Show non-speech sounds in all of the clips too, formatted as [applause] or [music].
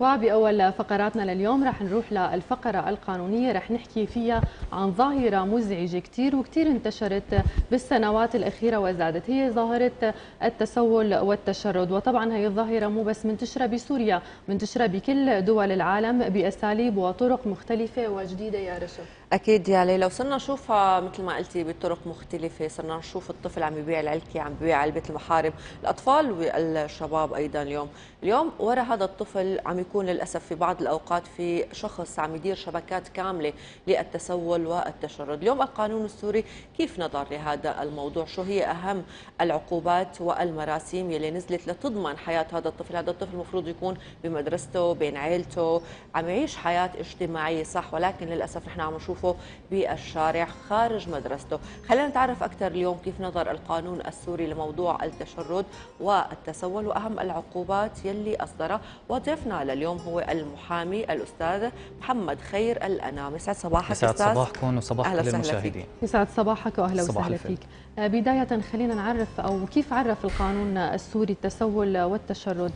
وبأول فقراتنا لليوم رح نروح للفقرة القانونية رح نحكي فيها عن ظاهرة مزعجة كتير وكتير انتشرت بالسنوات الأخيرة وزادت. هي ظاهرة التسول والتشرد وطبعا هي الظاهرة مو بس منتشرة بسوريا منتشرة بكل دول العالم بأساليب وطرق مختلفة وجديدة يا رشا. أكيد يا ليلى. وصرنا نشوفها مثل ما قلتي بطرق مختلفة. صرنا نشوف الطفل عم يبيع العلكة عم يبيع علبة المحارم الأطفال والشباب أيضا. اليوم اليوم ورا هذا الطفل عم يكون للأسف في بعض الأوقات في شخص عم يدير شبكات كاملة للتسول والتشرد. اليوم القانون السوري كيف نظر لهذا الموضوع؟ شو هي أهم العقوبات والمراسيم يلي نزلت لتضمن حياة هذا الطفل؟ هذا الطفل المفروض يكون بمدرسته بين عائلته عم يعيش حياة اجتماعية صح؟ ولكن للأسف نحن عم نشوف نشوفه بالشارع خارج مدرسته. خلينا نتعرف أكثر اليوم كيف نظر القانون السوري لموضوع التشرد والتسول وأهم العقوبات يلي أصدرها وضيفنا لليوم هو المحامي الأستاذ محمد خير الأنام. يسعد صباحك يسعد صباحكم وصباح كل المشاهدين يسعد صباحك وأهلا وسهلا فيك. آه، بداية خلينا نعرف أو كيف عرف القانون السوري التسول والتشرد؟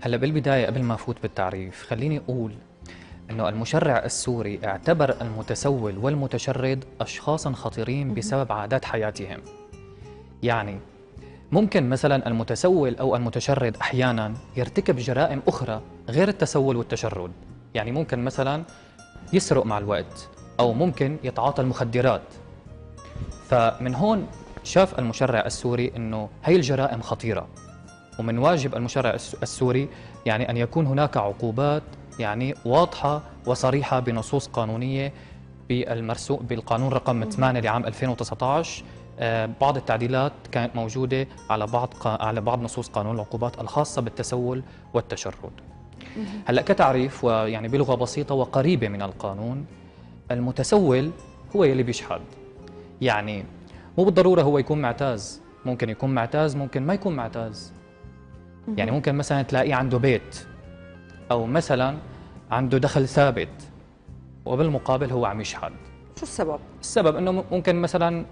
هلا بالبداية قبل ما أفوت بالتعريف خليني أقول أنه المشرع السوري اعتبر المتسول والمتشرد أشخاصا خطيرين بسبب عادات حياتهم. يعني ممكن مثلا المتسول أو المتشرد أحيانا يرتكب جرائم أخرى غير التسول والتشرد. يعني ممكن مثلا يسرق مع الوقت أو ممكن يتعاطى المخدرات. فمن هون شاف المشرع السوري أنه هي الجرائم خطيرة. ومن واجب المشرع السوري يعني أن يكون هناك عقوبات يعني واضحة وصريحة بنصوص قانونية بالمرسوم بالقانون رقم 8 لعام 2019 آه، بعض التعديلات كانت موجودة على بعض على بعض نصوص قانون العقوبات الخاصة بالتسول والتشرد. هلا كتعريف ويعني بلغة بسيطة وقريبة من القانون المتسول هو يلي بيشحد. يعني مو بالضرورة هو يكون معتاز، ممكن يكون معتاز ممكن ما يكون معتاز. يعني ممكن مثلا تلاقيه عنده بيت أو مثلا عنده دخل ثابت وبالمقابل هو عم يشحد شو السبب؟ السبب إنه ممكن مثلا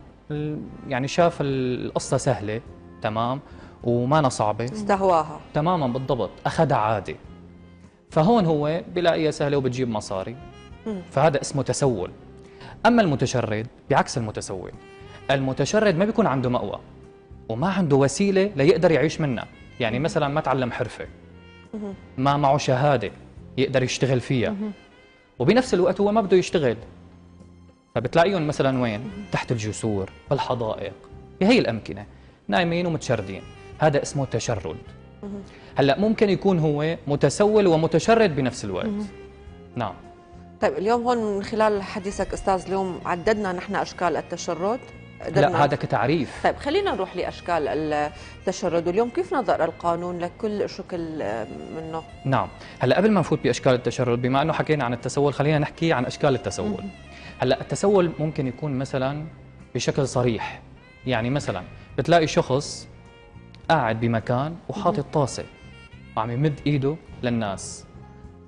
يعني شاف القصة سهلة تمام وما صعبة. استهواها. تماما بالضبط أخذها عادي. فهون هو بلاقيها سهلة وبتجيب مصاري. فهذا اسمه تسول. أما المتشرد بعكس المتسول المتشرد ما بيكون عنده مأوى وما عنده وسيلة ليقدر يعيش منها. يعني مثلا ما تعلم حرفة. ما معه شهادة يقدر يشتغل فيها. وبنفس الوقت هو ما بده يشتغل. فبتلاقيهم مثلا وين؟ تحت الجسور بالحدائق بهي الأمكنة. نايمين ومتشردين. هذا اسمه تشرد. هلأ ممكن يكون هو متسول ومتشرد بنفس الوقت. نعم. طيب اليوم هون من خلال حديثك أستاذ اليوم عددنا نحن أشكال التشرد. لا هذا كتعريف. طيب خلينا نروح لأشكال التشرد واليوم كيف نظر القانون لكل شكل منه؟ نعم. هلا قبل ما نفوت بأشكال التشرد بما إنه حكينا عن التسول خلينا نحكي عن أشكال التسول. هلا التسول ممكن يكون مثلا بشكل صريح. يعني مثلا بتلاقي شخص قاعد بمكان وحاطط طاسة وعم يمد إيده للناس.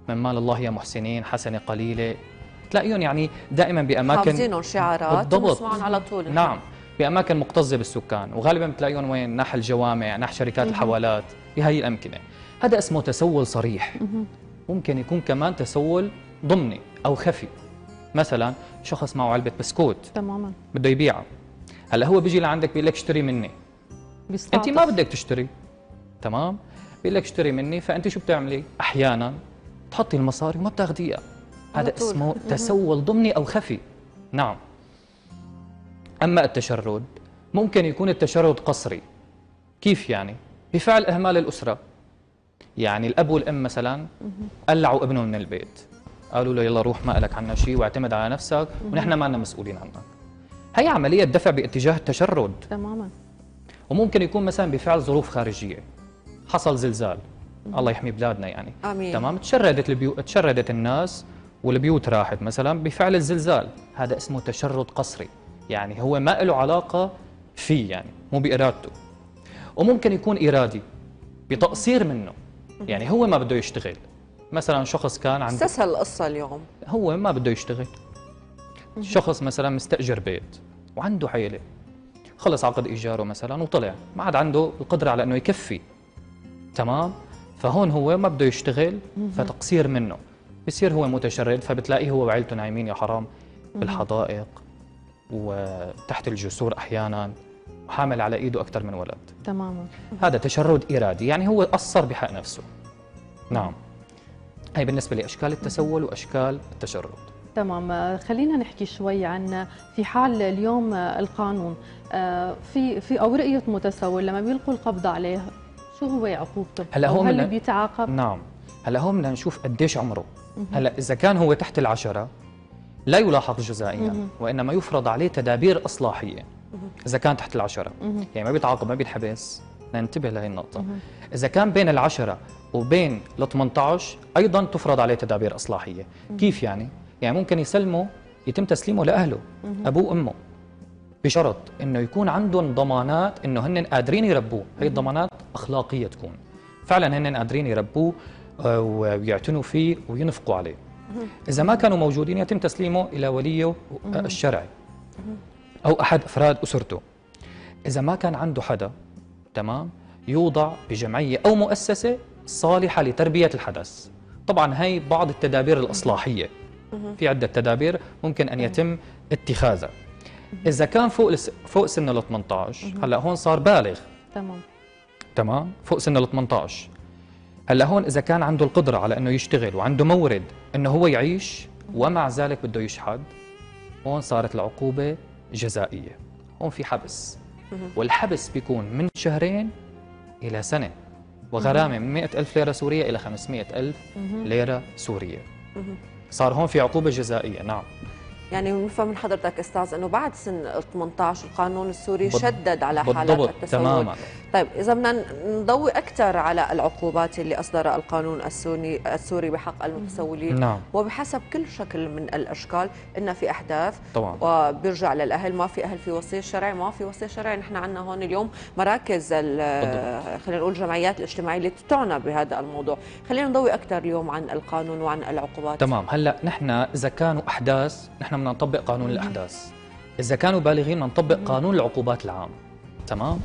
من مال الله يا محسنين حسنة قليلة. تلاقيهم يعني دائما بأماكن حافظينهم شعارات بالضبط. على طول. نعم بأماكن مكتظه بالسكان وغالبا بتلاقيهم وين؟ ناحية الجوامع ناحية شركات الحوالات بهي الأمكنة. هذا اسمه تسول صريح. ممكن يكون كمان تسول ضمني أو خفي. مثلا شخص معه علبة بسكوت. تماما. بده يبيعها هلأ هو بيجي لعندك بيقول لك اشتري مني. أنت ما بدك تشتري. تمام؟ بيقول لك اشتري مني فأنت شو بتعملي؟ أحيانا تحطي المصاري وما بتاخذيها هذا اسمه تسول ضمني أو خفي. نعم. أما التشرد ممكن يكون التشرد قصري. كيف يعني؟ بفعل إهمال الأسرة. يعني الأب والأم مثلا قلعوا ابنه من البيت. قالوا له يلا روح ما لك عنا شيء واعتمد على نفسك ونحن ما لنا مسؤولين عنك. هي عملية دفع باتجاه التشرد. تماما. وممكن يكون مثلا بفعل ظروف خارجية. حصل زلزال. الله يحمي بلادنا يعني. آمين. تمام؟ تشردت البيوت تشردت الناس والبيوت راحت مثلا بفعل الزلزال. هذا اسمه تشرد قصري. يعني هو ما له علاقة فيه يعني مو بإرادته. وممكن يكون إرادي بتقصير منه. يعني هو ما بده يشتغل. مثلا شخص كان عنده استسهل القصة اليوم. هو ما بده يشتغل. شخص مثلا مستأجر بيت وعنده عيلة خلص عقد إيجاره مثلا وطلع. ما عاد عنده القدرة على أنه يكفي. تمام؟ فهون هو ما بده يشتغل فتقصير منه. بصير هو متشرد فبتلاقيه هو وعيلته نايمين يا حرام بالحدائق وتحت الجسور أحيانا وحامل على إيده أكثر من ولد. تماما. هذا تشرد ارادي يعني هو قصر بحق نفسه. نعم. هي بالنسبة لأشكال التسول وأشكال التشرد. تمام. خلينا نحكي شوي عن في حال اليوم القانون. آه، في في أو رؤيه متسول لما بيلقوا القبض عليه شو هو عقوبته؟ هلا هو هل بيتعاقب؟ نعم. هلا هون بدنا نشوف قديش عمره. هلا إذا كان هو تحت العشرة لا يلاحظ جزائيا وإنما يفرض عليه تدابير إصلاحية. إذا كان تحت العشرة يعني ما بيتعاقب ما بينحبس ننتبه لهي النقطة. إذا كان بين العشرة وبين ال 18 أيضا تفرض عليه تدابير إصلاحية. كيف يعني؟ يعني ممكن يسلمه يتم تسليمه لأهله أبوه وامه بشرط إنه يكون عندهم ضمانات إنه هن قادرين يربوه. هي الضمانات أخلاقية تكون. فعلا هن قادرين يربوه. ويعتنوا فيه وينفقوا عليه. إذا ما كانوا موجودين يتم تسليمه إلى وليه الشرعي أو أحد أفراد أسرته. إذا ما كان عنده حدا تمام يوضع بجمعية أو مؤسسة صالحة لتربية الحدث. طبعا هي بعض التدابير الإصلاحية. في عدة تدابير ممكن أن يتم اتخاذها. إذا كان فوق فوق سن ال 18 هلأ هون صار بالغ. تمام. تمام؟ فوق سن ال 18 هلا هون إذا كان عنده القدرة على إنه يشتغل وعنده مورد إنه هو يعيش ومع ذلك بده يشحد هون صارت العقوبة جزائية. هون في حبس. والحبس بيكون من شهرين إلى سنة وغرامة من 100 ألف ليرة سورية إلى 500 ألف ليرة سورية. صار هون في عقوبة جزائية نعم. يعني بنفهم من حضرتك أستاذ إنه بعد سن ال 18 القانون السوري شدد على حالات بالضبط التسول تماما. طيب إذا بدنا نضوي أكثر على العقوبات اللي اصدر القانون السوري السوري بحق المتسولين. نعم. وبحسب كل شكل من الأشكال إن في أحداث. طبعا. وبيرجع للأهل ما في أهل في وصي شرعي ما في وصي شرعي. نحن عندنا هون اليوم مراكز خلينا نقول الجمعيات الاجتماعية اللي تعنى بهذا الموضوع. خلينا نضوي أكثر اليوم عن القانون وعن العقوبات. تمام. هلأ نحن إذا كانوا أحداث نحن بدنا نطبق قانون الأحداث. إذا كانوا بالغين بدنا نطبق قانون العقوبات العام تمام؟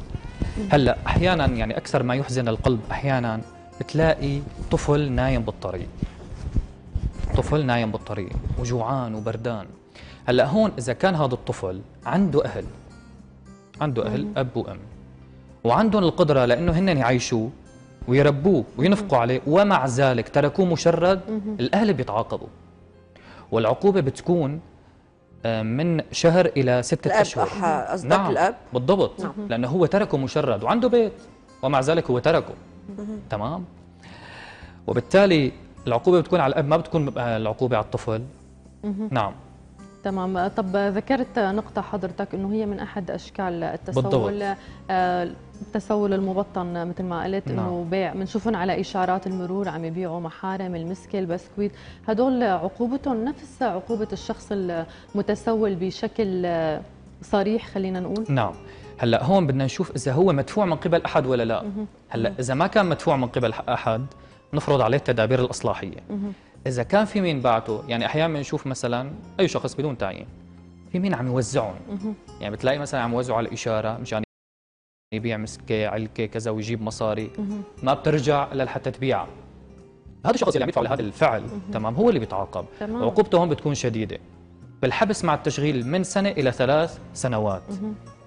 هلا أحيانا يعني أكثر ما يحزن القلب أحيانا بتلاقي طفل نايم بالطريق. طفل نايم بالطريق وجوعان وبردان. هلا هون إذا كان هذا الطفل عنده أهل عنده أهل أب وأم وعندهم القدرة لأنه هن يعيشوه ويربوه وينفقوا عليه ومع ذلك تركوه مشرد الأهل بيتعاقبوا. والعقوبة بتكون من شهر إلى ستة الأب أشهر. قصدك نعم الأب؟ بالضبط. نعم. لأنه هو تركه مشرد وعنده بيت ومع ذلك هو تركه. تمام؟ وبالتالي العقوبة بتكون على الأب ما بتكون آه، العقوبة على الطفل. نعم. تمام. طب ذكرت نقطة حضرتك إنه هي من أحد أشكال التسول. بالضبط. التسول المبطن مثل ما قلت إنه نعم. بيع بنشوفهم على إشارات المرور عم يبيعوا محارم المسكة البسكويت. هدول عقوبتهم نفس عقوبة الشخص المتسول بشكل صريح خلينا نقول. نعم. هلأ هون بدنا نشوف إذا هو مدفوع من قبل أحد ولا لا. هلأ إذا ما كان مدفوع من قبل أحد نفرض عليه التدابير الإصلاحية. إذا كان في مين بعته يعني أحيانا بنشوف مثلا أي شخص بدون تعيين في مين عم يوزعهم؟ يعني بتلاقي مثلا عم يوزعوا على الاشاره مشان يبيع مسكه علكه كذا ويجيب مصاري. ما بترجع لحتى تبيعها. هذا الشخص اللي عم يدفع لهذا الفعل. تمام؟ هو اللي بيتعاقب. عقوبته هون بتكون شديدة. بالحبس مع التشغيل من سنة إلى ثلاث سنوات.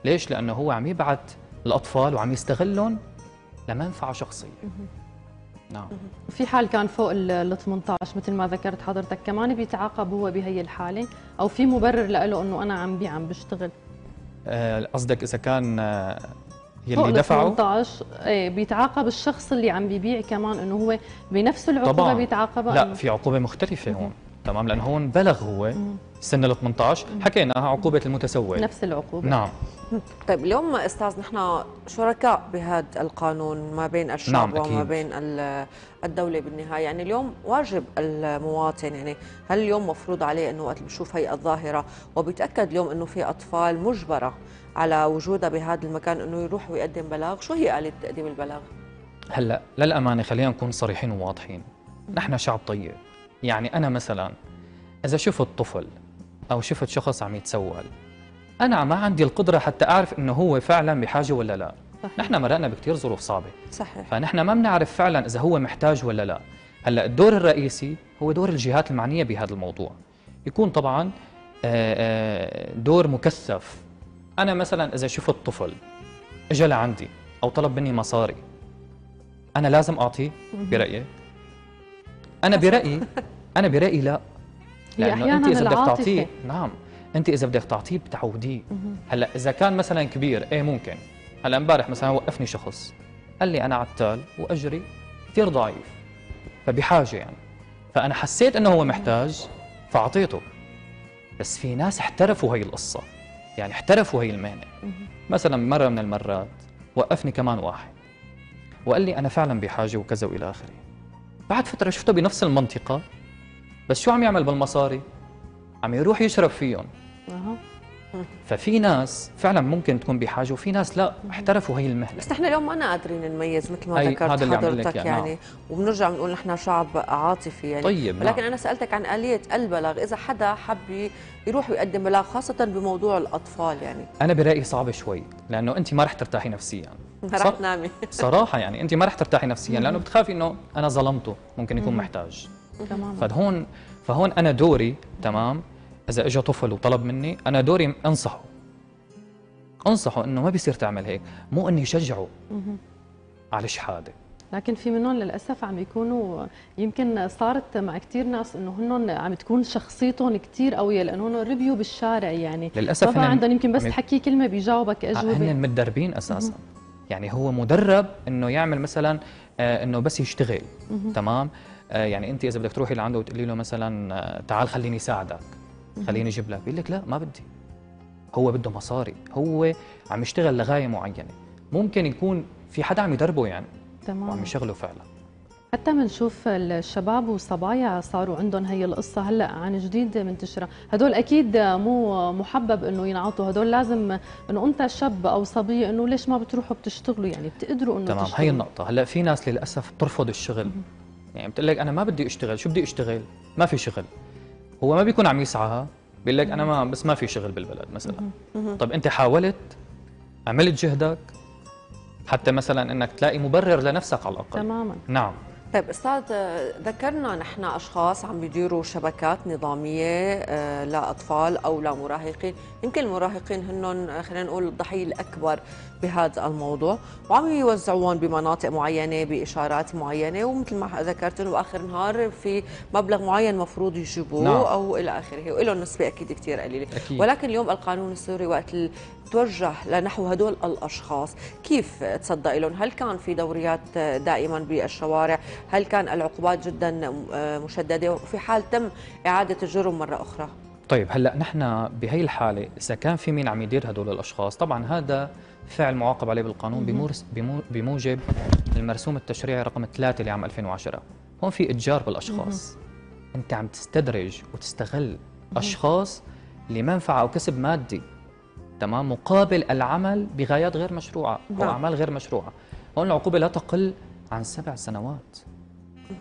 ليش؟ لأنه هو عم يبعت الأطفال وعم يستغلهم لمنفعة شخصية. نعم. في حال كان فوق ال 18 مثل ما ذكرت حضرتك كمان بيتعاقب هو بهي الحالة؟ أو في مبرر له إنه أنا عم بيع عم بشتغل؟ آه، قصدك إذا كان آه، يلي دفعوا 18 إيه بيتعاقب الشخص اللي عم بيبيع كمان إنه هو بنفس العقوبة طبعاً. بيتعاقبها لا في عقوبة مختلفة هون تمام؟ لأنه هون بلغ هو سن ال 18 حكيناها عقوبة المتسول. نفس العقوبة. نعم. طيب اليوم أستاذ نحن شركاء بهذا القانون ما بين الشعب نعم، وما أكيد. بين ال- الدولة بالنهاية. يعني اليوم واجب المواطن يعني هل اليوم مفروض عليه إنه وقت بشوف هي الظاهره وبيتأكد اليوم إنه في أطفال مجبرة على وجودها بهذا المكان إنه يروح ويقدم بلاغ. شو هي آلية تقديم البلاغ؟ هلا للأمانة خلينا نكون صريحين وواضحين. نحن شعب طيب. يعني أنا مثلا إذا شفت طفل أو شفت شخص عم يتسول أنا ما عندي القدرة حتى أعرف إنه هو فعلا بحاجة ولا لا. صحيح. نحن مرقنا بكثير ظروف صعبة. صحيح. فنحن ما بنعرف فعلا إذا هو محتاج ولا لا. هلا الدور الرئيسي هو دور الجهات المعنية بهذا الموضوع. يكون طبعا آه، آه، دور مكثف أنا مثلا إذا شفت طفل اجى لعندي أو طلب مني مصاري أنا لازم أعطيه؟ برايك أنا برأيي أنا برأيي [laughs] لا. أحياناً أنت إذا بدك. تعطيه نعم. أنت إذا بدك تعطيه بتعوديه. هلأ إذا كان مثلا كبير إيه ممكن؟ هلأ إمبارح مثلا وقفني شخص قال لي أنا عتال وأجري كثير ضعيف. فبحاجة يعني. فأنا حسيت إنه هو محتاج فأعطيته. بس في ناس احترفوا هي القصة. يعني احترفوا هي المهنه مثلا مرة من المرات وقفني كمان واحد وقال لي أنا فعلا بحاجة وكذا وإلى آخره. بعد فترة شفته بنفس المنطقة بس شو عم يعمل بالمصاري؟ عم يروح يشرب فيهم. ففي ناس فعلا ممكن تكون بحاجة وفي ناس لا احترفوا هي المهنة. بس نحن اليوم ما قادرين نميز مثل ما ذكرت حضرتك يعني نعم. وبنرجع بنقول نحن شعب عاطفي يعني. طيب، ولكن نعم. أنا سألتك عن آلية البلاغ إذا حدا حب يروح ويقدم بلاغ خاصة بموضوع الأطفال يعني. أنا برأيي صعب شوي لأنه انت ما رح ترتاحي نفسيا. [laughs] رح. تنامي صراحة يعني انت ما رح ترتاحي نفسيا لأنه بتخافي إنه أنا ظلمته ممكن يكون محتاج. تماما. فهون فهون أنا دوري تمام إذا اجى طفل وطلب مني أنا دوري أنصحه. أنصحه إنه ما بيصير تعمل هيك مو إني شجعه. على الشحاده لكن في منهم للأسف عم يكونوا يمكن صارت مع كثير ناس إنه هن عم تكون شخصيتهم كثير قوية لأنه هن ربيوا بالشارع يعني. للأسف ما عندهم يمكن بس تحكي كلمة بيجاوبك إجوبة. هن متدربين أساسا. يعني هو مدرب إنه يعمل مثلا آه، إنه بس يشتغل. تمام؟ آه، يعني أنت إذا بدك تروحي لعنده وتقولي له مثلا آه، تعال خليني ساعدك. خليني أجيب لك. بيقول لك لا ما بدي. هو بده مصاري. هو عم يشتغل لغاية معينة. ممكن يكون في حدا عم يدربه يعني. وعم تمام يشغله فعلا. حتى بنشوف الشباب والصبايا صاروا عندهم هي القصة هلأ عن جديد منتشرة. هدول أكيد مو محبب إنه ينعطوا. هدول لازم إنه أنت شاب أو صبيه إنه ليش ما بتروحوا بتشتغلوا؟ يعني بتقدروا إنه تمام. تشتغلوا. هي النقطة. هلأ في ناس للأسف بترفض الشغل. يعني بتقول لك أنا ما بدي أشتغل. شو بدي أشتغل؟ ما في شغل. هو ما بيكون عم يسعى بيقول لك أنا ما بس ما في شغل بالبلد مثلا. طب أنت حاولت عملت جهدك حتى مثلا إنك تلاقي مبرر لنفسك على الأقل. تماما. نعم. طيب أستاذ ذكرنا نحن أشخاص عم بيديروا شبكات نظامية آه، لأطفال أو لمراهقين. يمكن المراهقين هن خلينا نقول الضحيه الأكبر بهذا الموضوع. وعم يوزعون بمناطق معينة بإشارات معينة. ومثل ما ذكرت إنه باخر النهار في مبلغ معين مفروض يجيبوه نعم. أو إلى آخره. ولهم نسبة أكيد كثير قليلة. أكيد. ولكن اليوم القانون السوري وقت توجه لنحو هدول الأشخاص كيف تصدق لهم هل كان في دوريات دائما بالشوارع؟ هل كان العقوبات جدا مشددة؟ وفي حال تم إعادة الجرم مرة أخرى. طيب هلأ نحن بهي الحالة إذا كان في مين عم يدير هدول الأشخاص طبعا هذا فعل معاقب عليه بالقانون بموجب المرسوم التشريعي رقم 3 لعام 2010 هون في إتجار بالأشخاص. أنت عم تستدرج وتستغل أشخاص لمنفعة أو كسب مادي تمام؟ مقابل العمل بغايات غير مشروعة أو نعم. أعمال غير مشروعة. هون العقوبة لا تقل عن سبع سنوات.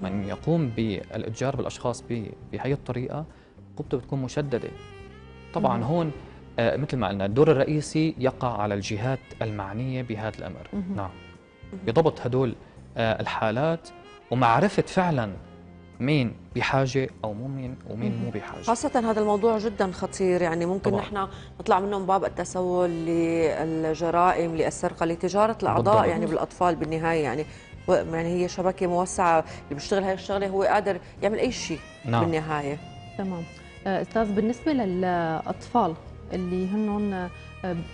من يقوم بالإتجار بالأشخاص بهي الطريقة عقوبته بتكون مشددة. طبعا هون آه، مثل ما قلنا الدور الرئيسي يقع على الجهات المعنية بهذا الأمر. نعم. بضبط هدول آه، الحالات ومعرفة فعلا مين بحاجة أو مو مين ومين مو بحاجة. خاصة هذا الموضوع جدا خطير. يعني ممكن طبعاً. نحن نطلع منه من باب التسول للجرائم للسرقة لتجارة الأعضاء بالضبط. يعني بالأطفال بالنهاية. يعني يعني هي شبكة موسعة اللي بيشتغل هاي الشغلة هو قادر يعمل أي شيء نعم. بالنهاية تمام أستاذ بالنسبة للأطفال اللي هن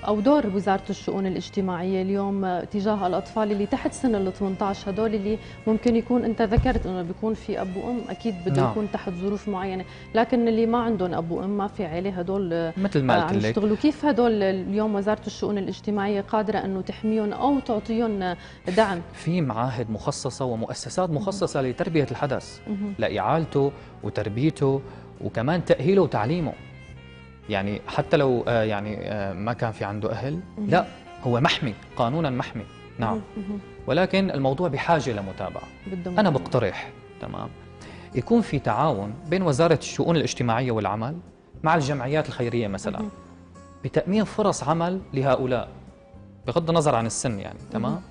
أو دور وزارة الشؤون الاجتماعية اليوم آه، تجاه الأطفال اللي تحت سن ال 18 هدول اللي ممكن يكون أنت ذكرت إنه بيكون في أب وأم أكيد بده نعم. يكون تحت ظروف معينة لكن اللي ما عندهم أب وأم ما في عيله هدول آه، مثل ما قلت لك يشتغلوا كيف هدول اليوم وزارة الشؤون الاجتماعية قادرة إنه تحميهم أو تعطيهم آه، دعم في معاهد مخصصة ومؤسسات مخصصة لتربية الحدث مهم. لإعالته وتربيته وكمان تأهيله وتعليمه يعني حتى لو آه، يعني آه، ما كان في عنده أهل لا هو محمي قانونا محمي. نعم. ولكن الموضوع بحاجة لمتابعة أنا بقترح تمام يكون في تعاون بين وزارة الشؤون الاجتماعية والعمل مع الجمعيات الخيرية مثلا. بتأمين فرص عمل لهؤلاء بغض النظر عن السن يعني تمام؟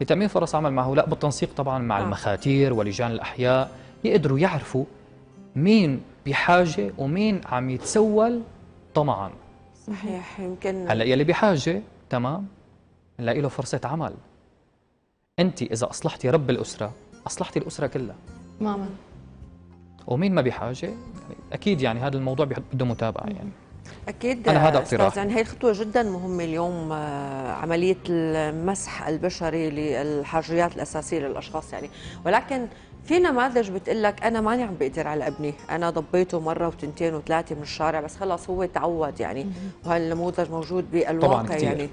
لتامين فرص عمل مع هؤلاء بالتنسيق طبعا مع آه. المخاتير ولجان الأحياء يقدروا يعرفوا مين بحاجة ومين عم يتسول طمعا. صحيح يمكن. هلأ يلي بحاجة تمام نلاقي له فرصة عمل. أنت إذا أصلحتي رب الأسرة أصلحتي الأسرة كلها. تماما ومين ما بحاجة أكيد يعني هذا الموضوع بيحب- بده متابعة يعني. أكيد أنا هذا اقتراح. يعني هي الخطوة جدا مهمة اليوم آه، عملية المسح البشري للحاجيات الأساسية للأشخاص يعني. ولكن في نماذج بتقول لك أنا ماني عم بقدر على ابني أنا ضبيته مرة وتنتين وثلاثه من الشارع بس خلص هو تعود يعني. وهالنموذج موجود بالواقع. يعني.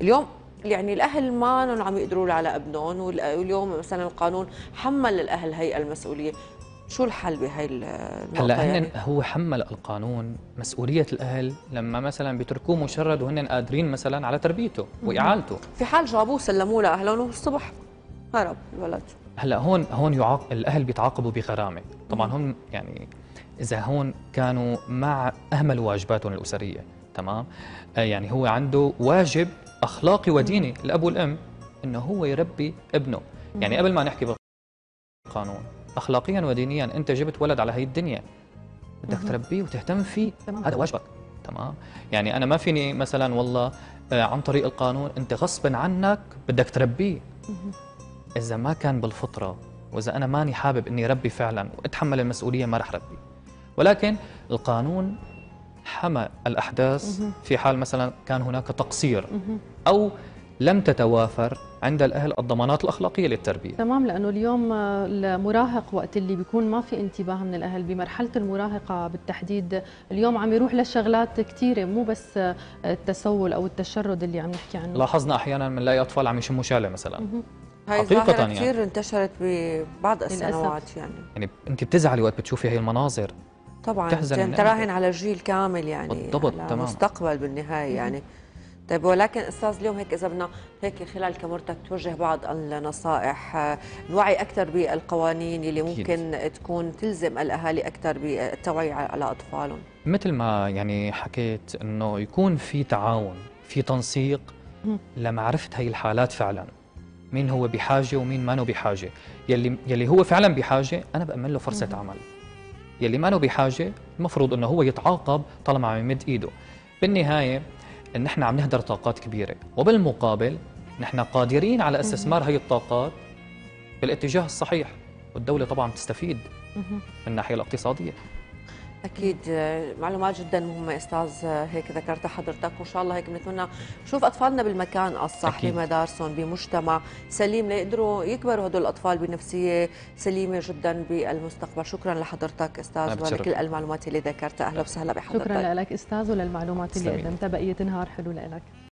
اليوم يعني الأهل ما عم يقدروا على ابنهم وال- واليوم مثلا القانون حمل الأهل هي المسؤولية. شو الحل بهي النقطه هلأ هن يعني؟ هو حمل القانون مسؤولية الأهل لما مثلا بيتركوه مشرد وهن قادرين مثلا على تربيته وإعالته. في حال جابوه سلموه لأهلهم والصبح هرب الولد. هلا هون هون يعاق... الأهل بيتعاقبوا بغرامة. طبعا هم يعني إذا هون كانوا مع اهملوا واجباتهم الأسرية تمام؟ آه يعني هو عنده واجب أخلاقي وديني الاب والام إنه هو يربي ابنه. يعني قبل ما نحكي بالقانون اخلاقيا ودينيا أنت جبت ولد على هي الدنيا. بدك تربيه وتهتم فيه. هذا واجبك تمام؟ يعني أنا ما فيني مثلا والله آه، عن طريق القانون أنت غصبا عنك بدك تربيه. إذا ما كان بالفطرة وإذا أنا ماني حابب إني ربي فعلا وأتحمل المسؤولية ما رح ربي. ولكن القانون حمى الأحداث في حال مثلا كان هناك تقصير أو لم تتوافر عند الأهل الضمانات الأخلاقية للتربية. تمام لأنه اليوم المراهق وقت اللي بيكون ما في انتباه من الأهل بمرحلة المراهقة بالتحديد اليوم عم يروح لشغلات كثيره مو بس التسول أو التشرد اللي عم نحكي عنه. لاحظنا أحيانا بنلاقي أطفال عم يشموا شالة مثلا. هاي حقيقة ظاهرة يعني. كثير انتشرت ببعض. السنوات يعني. يعني أنت بتزعلي وقت بتشوفي هي المناظر. طبعا. تحزن انت من راهن على جيل كامل يعني بالضبط، على تمام. مستقبل بالنهاية يعني. طيب ولكن أستاذ اليوم هيك إذا بدنا هيك خلال كاميرتك توجه بعض النصائح نوعي أكثر بالقوانين اللي أكيد. ممكن تكون تلزم الأهالي أكثر بالتوعية على أطفالهم. مثل ما يعني حكيت إنه يكون في تعاون في تنسيق لمعرفة هي الحالات فعلا. مين هو بحاجة ومين ما بحاجة. يلي يلي هو فعلا بحاجة أنا بأمن له فرصة عمل. يلي ما بحاجة المفروض إنه هو يتعاقب طالما عم يمد إيده. بالنهاية نحن عم نهدر طاقات كبيرة. وبالمقابل نحن قادرين على استثمار هي الطاقات بالاتجاه الصحيح. والدولة طبعا تستفيد من الناحية الاقتصادية. أكيد آه، معلومات جدا مهمة أستاذ آه، هيك ذكرتها حضرتك وإن شاء الله هيك بنتمنى نشوف أطفالنا بالمكان الصح أكيد. بمدارسهم بمجتمع سليم ليقدروا يكبروا هدول الأطفال بنفسية سليمة جدا بالمستقبل شكرا لحضرتك أستاذ. ولكل المعلومات اللي ذكرتها أهلا وسهلا بحضرتك شكرا لك أستاذ وللمعلومات اللي. قدمتها بقية نهار حلو لك